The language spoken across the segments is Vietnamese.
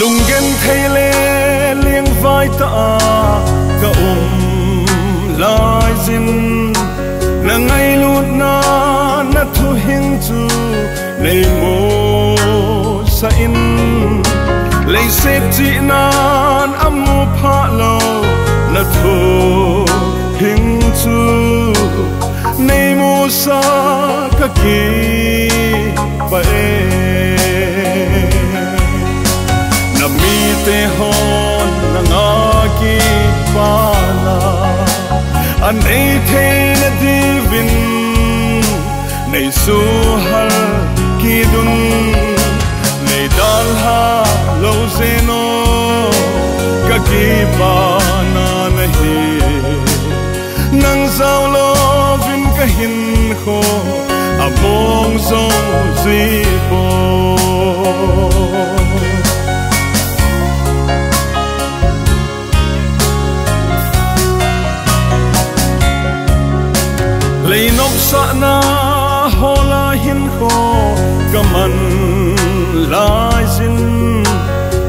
lùng gen thay lê, liêng vai ta ka um lai zin là ngày luôn na na thu hình chu, lấy mô sa in. Lấy xếp chị nan âm mô pha lo na thu hình chu. Lấy mô sa ka kỳ bay mi te hon na nga ki pa na an ei the na divin nei su hal ki dun nei dal ha lo zeno ka ki pa na na hi. Nang zau lo vin ka hin kho a à bong zo zi ko kaman lazin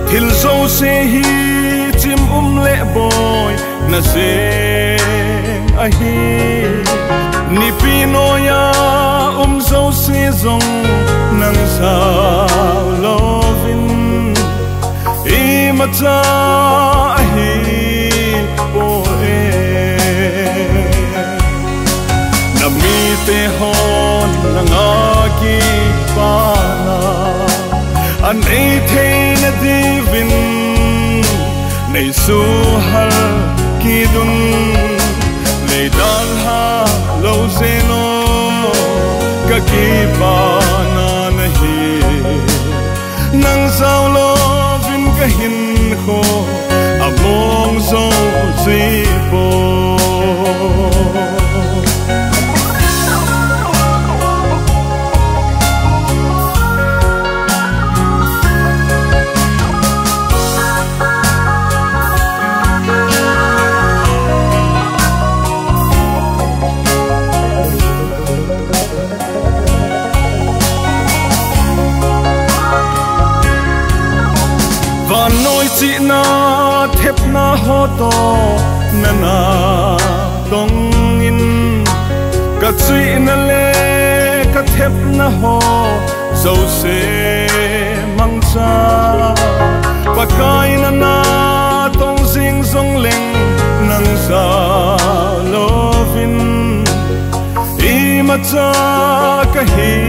thil zo se hi chim um le boy na se a hi. Ni pino ya um zo se zong nang sa lovin i mata a hi boy na mi te hon ki pa na an the na divin nei su hal ki dun nei dal ha lo zeno ka ki pa và nói chị na thép na ho to na na dong in. Ka chị na le ka thép na ho zo se mang cha. Pa cái na na tong sing song leng nang sa lovin i ma cha ka hi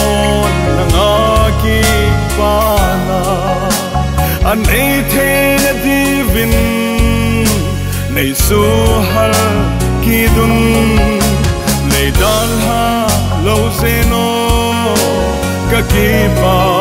an ei the na divin nei su hal ki dun nei dal ha lo se no ka ki pa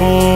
vin